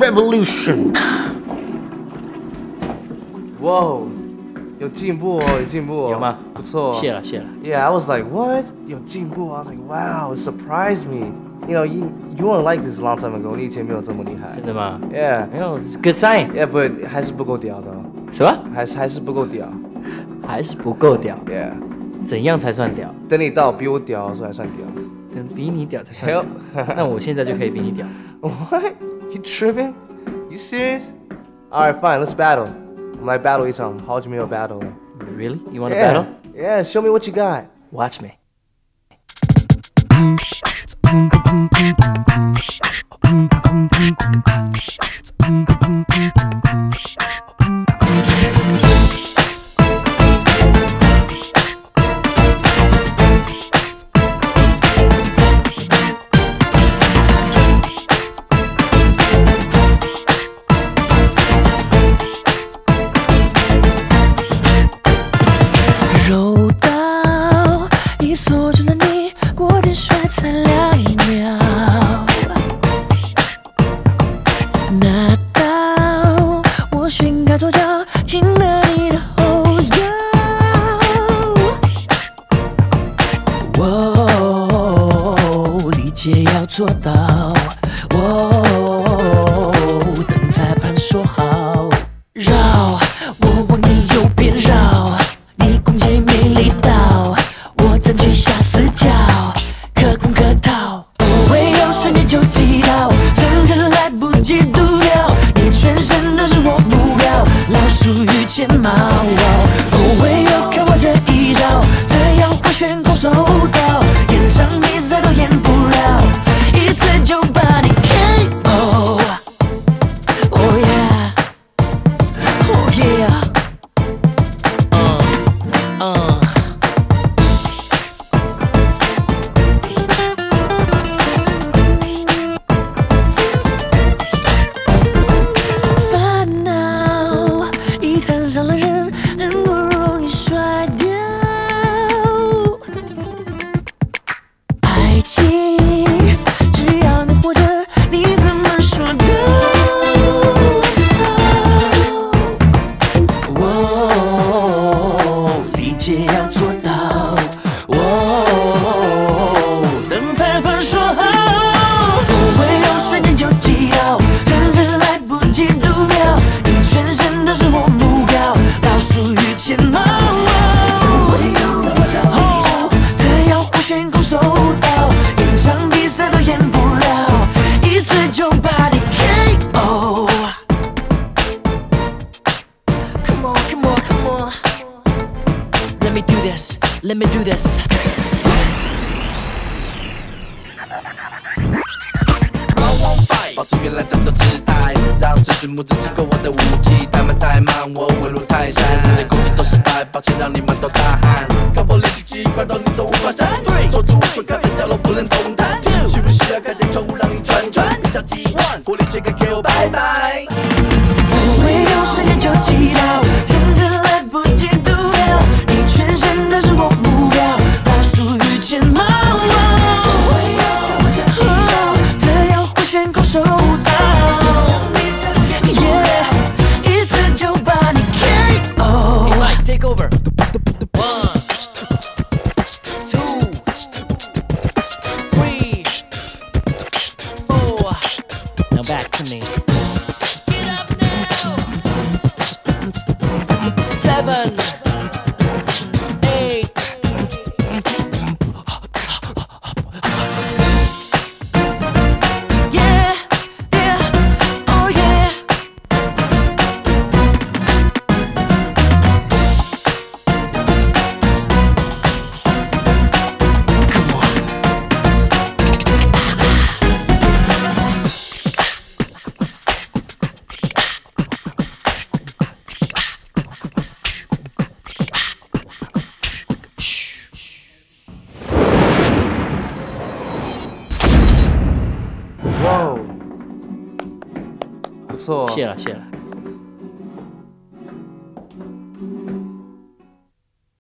Revolution。哇，有进步哦，有进步哦，有吗？不错，谢了谢了。 Yeah, I was like, what? 有进步，I was like, wow, it surprised me. You know, you you weren't like this a long time ago. 你以前没有这么厉害。真的吗？ Yeah, 没有，good sign。 yeah, but 还是不够屌的哦， 什么？还是还是不够屌。还是不够屌？Yeah，怎样才算屌？等你到比我屌的时候还算屌。等比你屌才算屌。那我现在就可以比你屌。What? You tripping? You serious? All right, fine. Let's battle. 我们来 battle 一场，好久没有 battle 了。Really? You want to Yeah, battle? yeah. Show me what you got. Watch me. “哦，理解要做到。哦，等裁判说好。绕，我往你右边绕，你攻击没力道，我占据下死角，可攻可逃。哦，唯有瞬间就击倒，甚至来不及读掉，你全身都是我目标，老鼠与剑矛。哦，唯有看我这一招，这样会选空手 This. 保持原来战斗姿态，让这只母子击溃我的武器。To me. 谢了谢了。